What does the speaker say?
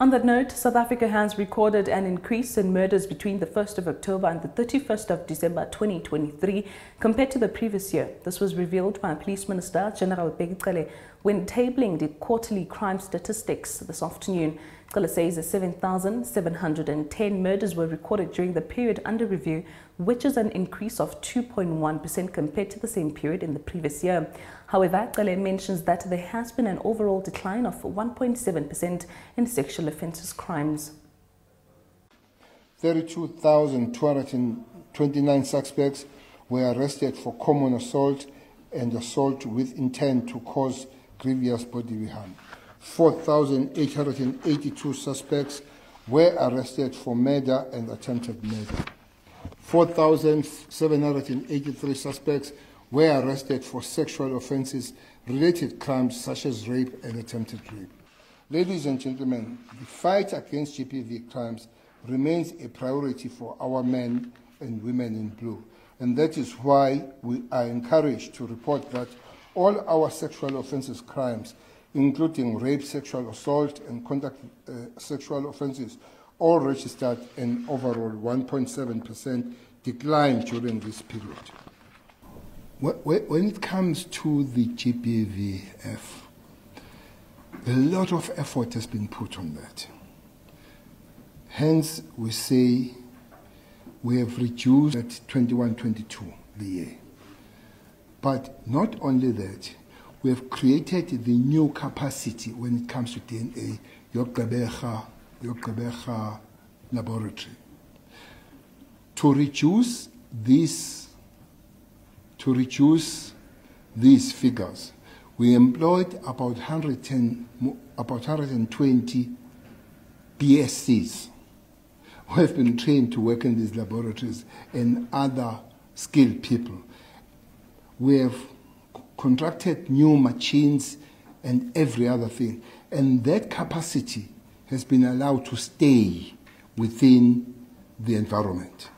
On that note, South Africa has recorded an increase in murders between the 1st of October and the 31st of December 2023 compared to the previous year. This was revealed by Police Minister General Bheki when tabling the quarterly crime statistics this afternoon. Cele says that 7,710 murders were recorded during the period under review, which is an increase of 2.1% compared to the same period in the previous year. However, Cele mentions that there has been an overall decline of 1.7% in sexual offences crimes. 32,229 suspects were arrested for common assault and assault with intent to cause grievous bodily harm. 4,882 suspects were arrested for murder and attempted murder. 4,783 suspects were arrested for sexual offences related crimes such as rape and attempted rape. Ladies and gentlemen, the fight against GBV crimes remains a priority for our men and women in blue. And that is why we are encouraged to report that all our sexual offences crimes, including rape, sexual assault, and contact uh, sexual offences, all registered an overall 1.7% decline during this period. When it comes to the GBVF, a lot of effort has been put on that. Hence, we say we have reduced at 21-22 the year. But not only that, we have created the new capacity when it comes to DNA, Yogqeberha laboratory. To reduce this to reduce these figures, we employed about, 110, about 120 BSCs who have been trained to work in these laboratories and other skilled people. We have contracted new machines and every other thing. And that capacity has been allowed to stay within the environment.